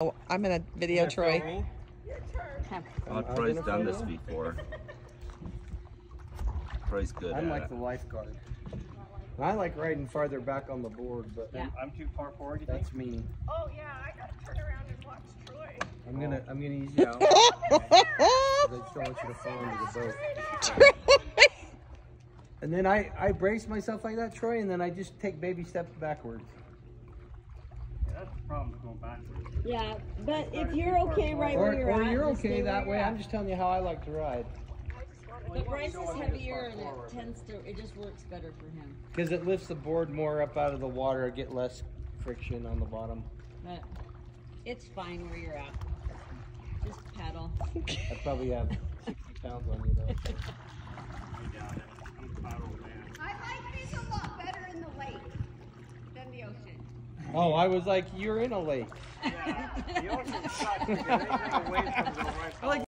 Oh, I'm gonna video Troy. Oh, Troy's done this before. Troy's good I'm at like it. the lifeguard. I like riding farther back on the board, but Yeah. I'm too far forward, you think? that's me. Oh yeah, I gotta turn around and watch Troy. I'm gonna oh. I'm gonna ease you out. I just don't want you to fall into the boat. And then I I brace myself like that, Troy, and then I just take baby steps backwards. Yeah, that's the problem with going backwards. Yeah, but if you're okay right Or, where you're or at, you're just stay okay where that you're way. at. I'm just telling you how I like to ride. But Bryce is heavier and it tends to, it just works better for him. Because it lifts the board more up out of the water, I get less friction on the bottom. But it's fine where you're at. Just paddle. I probably have 60 pounds on you though. I doubt it. I'm a paddle man. I like this a lot better in the lake than the ocean. Oh, I was like, you're in a lake.